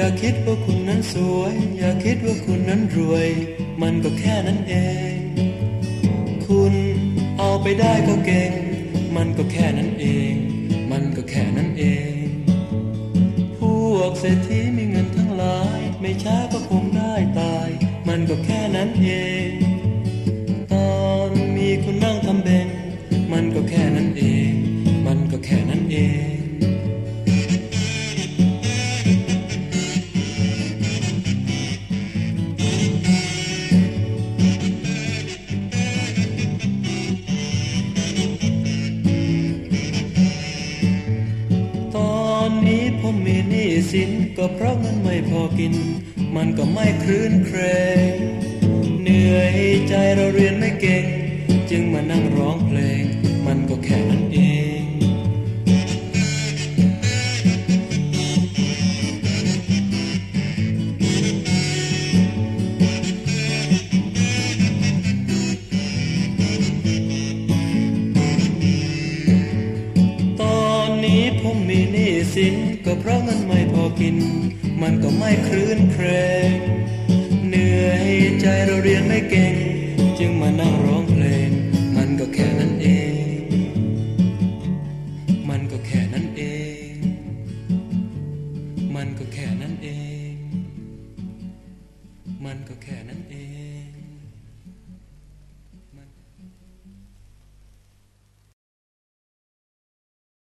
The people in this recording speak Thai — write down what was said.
่าคิดว่าคุณนั้นสวย อย่าคิดว่าคุณนั้นรวย มันก็แค่นั้นเอง คุณเอาไปได้ก็เก่ง มันก็แค่นั้นเอง มันก็แค่นั้นเอง พวกเศรษฐีมีเงินทั้งหลาย ไม่ช้าก็คงได้ตาย มันก็แค่นั้นเอง ตอนมีคุณนั่ง นี้ผมมีหนี้สินก็เพราะเงินไม่พอกิน มันก็ไม่ครื้นเครงเหนื่อยใจเราเรียนไม่เก่ง สินก็เพราะมันไม่พอกิน มันก็ไม่คลื่นเครงเหนื่อยใจเราเรียนไม่เก่ง